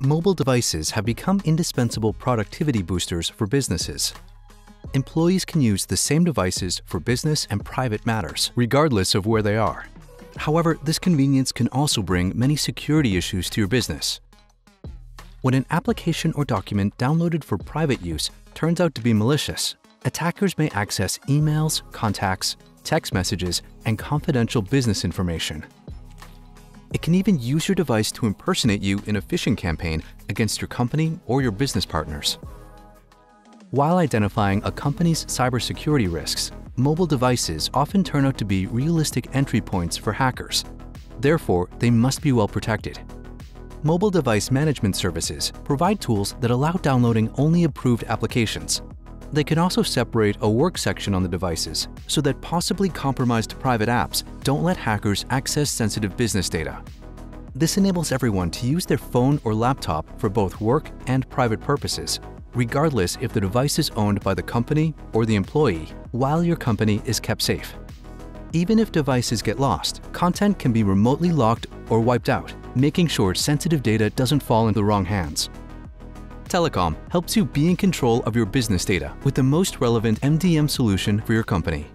Mobile devices have become indispensable productivity boosters for businesses. Employees can use the same devices for business and private matters, regardless of where they are. However, this convenience can also bring many security issues to your business. When an application or document downloaded for private use turns out to be malicious, attackers may access emails, contacts, text messages, and confidential business information. It can even use your device to impersonate you in a phishing campaign against your company or your business partners. While identifying a company's cybersecurity risks, mobile devices often turn out to be realistic entry points for hackers. Therefore, they must be well protected. Mobile device management services provide tools that allow downloading only approved applications. They can also separate a work section on the devices so that possibly compromised private apps don't let hackers access sensitive business data. This enables everyone to use their phone or laptop for both work and private purposes regardless if the device is owned by the company or the employee, while your company is kept safe. Even if devices get lost, content can be remotely locked or wiped out, making sure sensitive data doesn't fall into the wrong hands. Telekom helps you be in control of your business data with the most relevant MDM solution for your company.